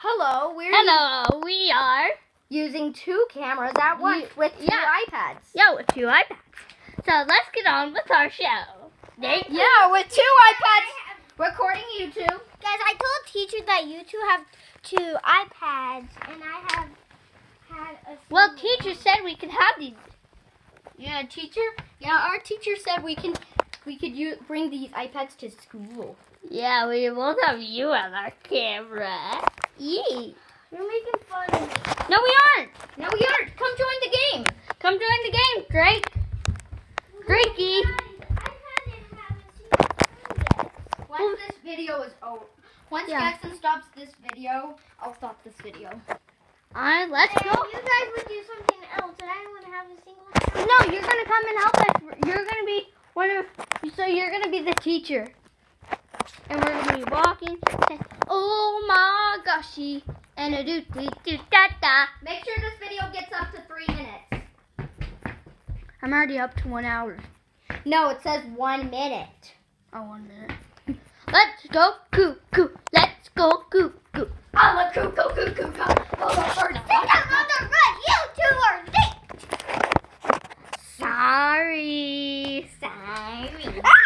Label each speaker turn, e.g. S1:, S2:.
S1: Hello, we're
S2: Hello, we are
S1: using two cameras at once You- with two yeah. iPads.
S2: yeah with two iPads. So let's get on with our show. There-
S3: Yeah, with two iPads
S1: recording YouTube.
S3: Guys, I told teacher that you two have two iPads, and I have had a. Well, teacher one. said
S2: we could have these.
S1: Yeah, teacher. Yeah, our teacher said we can we could u- bring these iPads to school.
S2: Yeah, we both have you on our camera. Yee.
S3: You're making fun of me.
S2: No, we aren't.
S1: No, we aren't. Come join the game.
S2: Come join the game, Drake.
S3: Drakey.
S1: Once this video is over, once Yeah. Jackson stops this video, I'll stop this video.
S2: Right, let's Hey, go.
S3: you guys would do something else, and I wouldn't have a single. No, you're
S1: gonna come and help us. You're gonna be one of. So you're gonna be the teacher,
S2: and we're gonna be walking. Yoshi and a doo doo doo da da.
S1: Make sure this video gets up to three minutes.
S2: I'm already up to one hour.
S1: No, it says one minute.
S2: Oh, one minute. Let's go cuckoo. Let's go cuckoo.
S1: I'm a cuckoo, cuckoo. coo.
S2: Oh, my bird. Pick up on
S3: the run. You two are late.
S2: Sorry.
S1: Sorry.
S2: Ah!